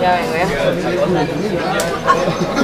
Ya vengo, ya.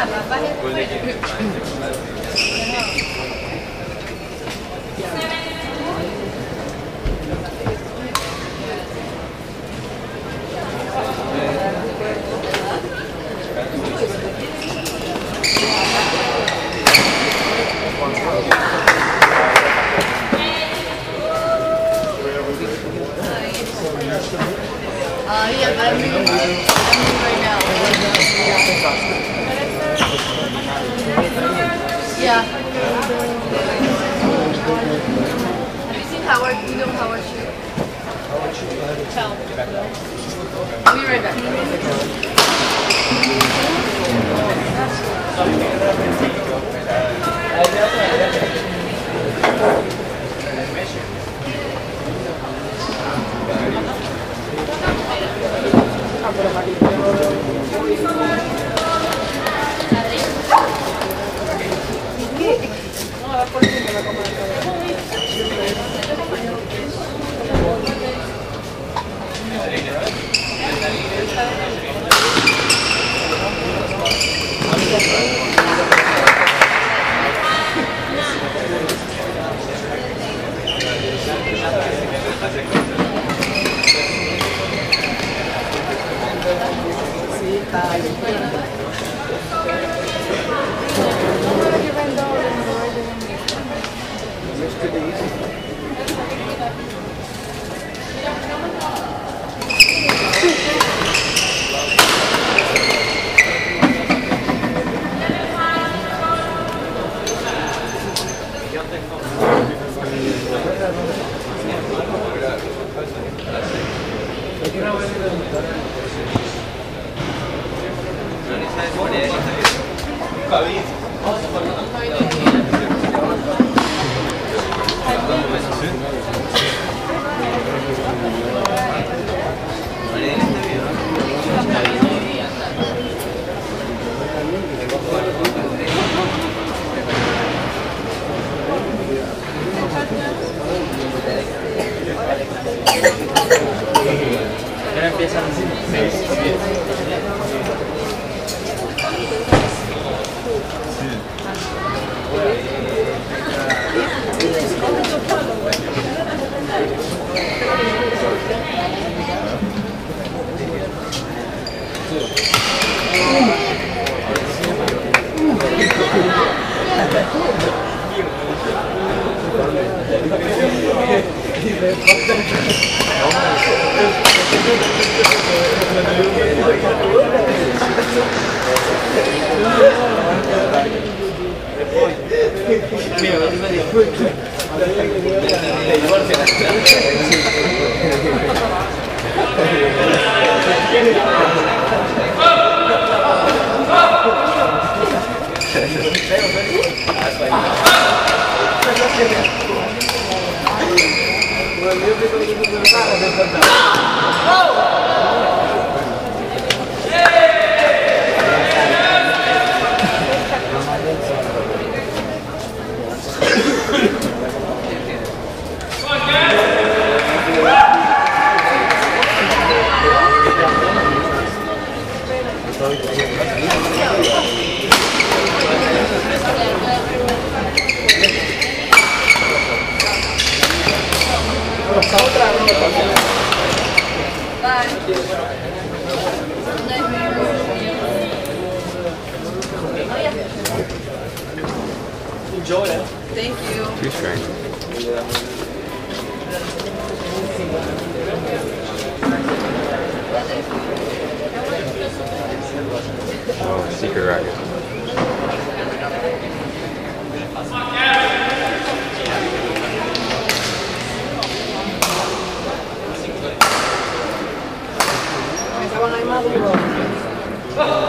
Ay, bueno, Uh, yeah. I'm moving right now. Have you seen Howard? You know Howard Shu? Howard Shu. Tell. I'll be right back. I. Nunca. Oh! Enjoy it. Thank you. Two string. Oh, secret racket. Yeah.